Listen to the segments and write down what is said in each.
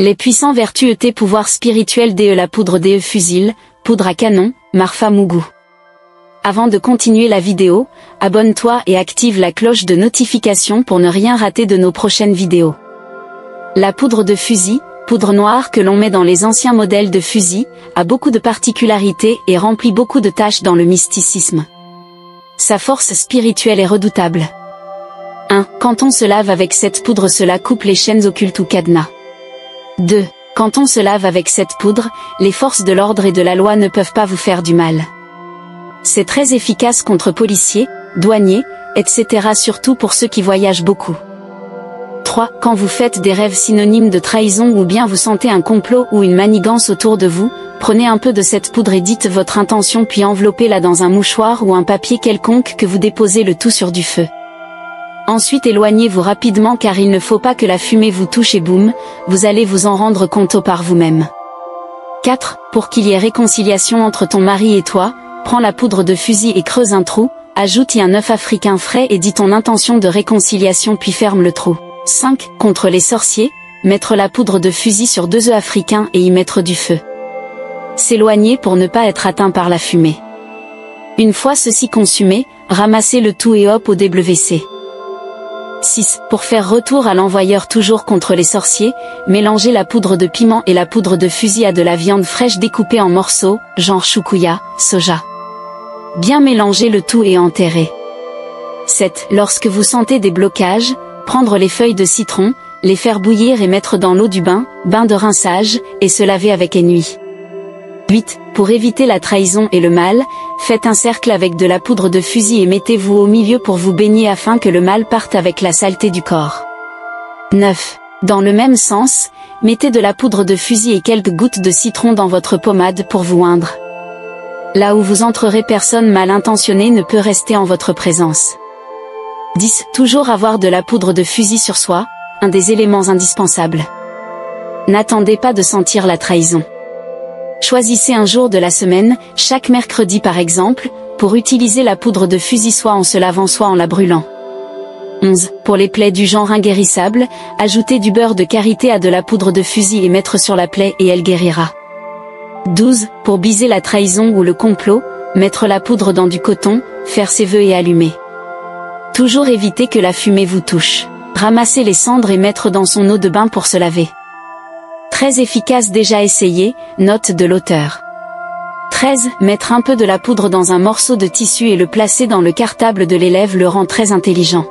Les puissants vertus ET pouvoir spirituel DE la poudre DE fusil, poudre à canon, Marfa Mougou. Avant de continuer la vidéo, abonne-toi et active la cloche de notification pour ne rien rater de nos prochaines vidéos. La poudre de fusil, poudre noire que l'on met dans les anciens modèles de fusil, a beaucoup de particularités et remplit beaucoup de tâches dans le mysticisme. Sa force spirituelle est redoutable. 1. Quand on se lave avec cette poudre cela coupe les chaînes occultes ou cadenas. 2. Quand on se lave avec cette poudre, les forces de l'ordre et de la loi ne peuvent pas vous faire du mal. C'est très efficace contre policiers, douaniers, etc. surtout pour ceux qui voyagent beaucoup. 3. Quand vous faites des rêves synonymes de trahison ou bien vous sentez un complot ou une manigance autour de vous, prenez un peu de cette poudre et dites votre intention puis enveloppez-la dans un mouchoir ou un papier quelconque que vous déposez le tout sur du feu. Ensuite éloignez-vous rapidement car il ne faut pas que la fumée vous touche et boum, vous allez vous en rendre compte par vous-même. 4. Pour qu'il y ait réconciliation entre ton mari et toi, prends la poudre de fusil et creuse un trou, ajoute y un œuf africain frais et dis ton intention de réconciliation puis ferme le trou. 5. Contre les sorciers, mettre la poudre de fusil sur deux œufs africains et y mettre du feu. S'éloigner pour ne pas être atteint par la fumée. Une fois ceci consumé, ramassez le tout et hop au WC. 6. Pour faire retour à l'envoyeur toujours contre les sorciers, mélangez la poudre de piment et la poudre de fusil à de la viande fraîche découpée en morceaux, genre choukouya, soja. Bien mélanger le tout et enterrer. 7. Lorsque vous sentez des blocages, prendre les feuilles de citron, les faire bouillir et mettre dans l'eau du bain, bain de rinçage, et se laver avec nuit. 8. Pour éviter la trahison et le mal, faites un cercle avec de la poudre de fusil et mettez-vous au milieu pour vous baigner afin que le mal parte avec la saleté du corps. 9. Dans le même sens, mettez de la poudre de fusil et quelques gouttes de citron dans votre pommade pour vous oindre. Là où vous entrerez personne mal intentionné ne peut rester en votre présence. 10. Toujours avoir de la poudre de fusil sur soi, un des éléments indispensables. N'attendez pas de sentir la trahison. Choisissez un jour de la semaine, chaque mercredi par exemple, pour utiliser la poudre de fusil soit en se lavant soit en la brûlant. 11. Pour les plaies du genre inguérissable, ajoutez du beurre de karité à de la poudre de fusil et mettre sur la plaie et elle guérira. 12. Pour biser la trahison ou le complot, mettre la poudre dans du coton, faire ses vœux et allumer. Toujours éviter que la fumée vous touche. Ramasser les cendres et mettre dans son eau de bain pour se laver. Très efficace déjà essayé, note de l'auteur. 13. Mettre un peu de la poudre dans un morceau de tissu et le placer dans le cartable de l'élève le rend très intelligent.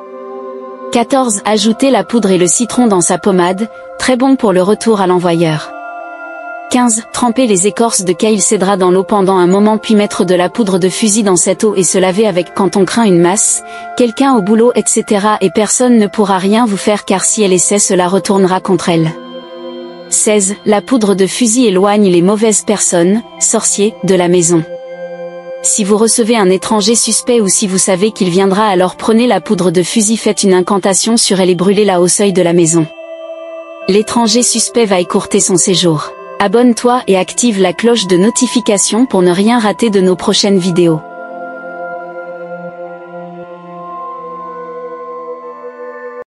14. Ajouter la poudre et le citron dans sa pommade, très bon pour le retour à l'envoyeur. 15. Tremper les écorces de kale cédra dans l'eau pendant un moment puis mettre de la poudre de fusil dans cette eau et se laver avec quand on craint une masse, quelqu'un au boulot etc. et personne ne pourra rien vous faire car si elle essaie cela retournera contre elle. 16. La poudre de fusil éloigne les mauvaises personnes, sorciers, de la maison. Si vous recevez un étranger suspect ou si vous savez qu'il viendra alors prenez la poudre de fusil faites une incantation sur elle et brûlez-la au seuil de la maison. L'étranger suspect va écourter son séjour. Abonne-toi et active la cloche de notification pour ne rien rater de nos prochaines vidéos.